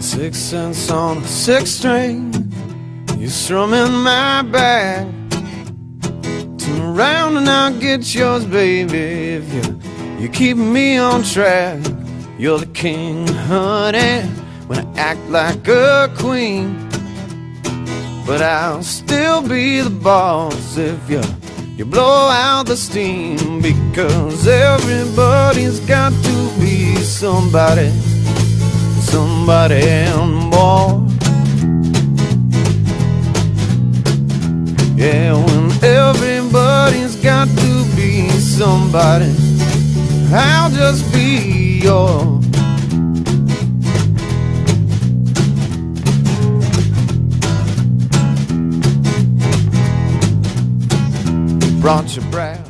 Six cents on a six string, you strum in my bag. Turn around and I'll get yours, baby. If you you keep me on track, you're the king, honey. When I act like a queen, but I'll still be the boss if you you blow out the steam because everybody's got to be somebody somebody more. Yeah, when everybody's got to be somebody, I'll just be yours. Brought your brass.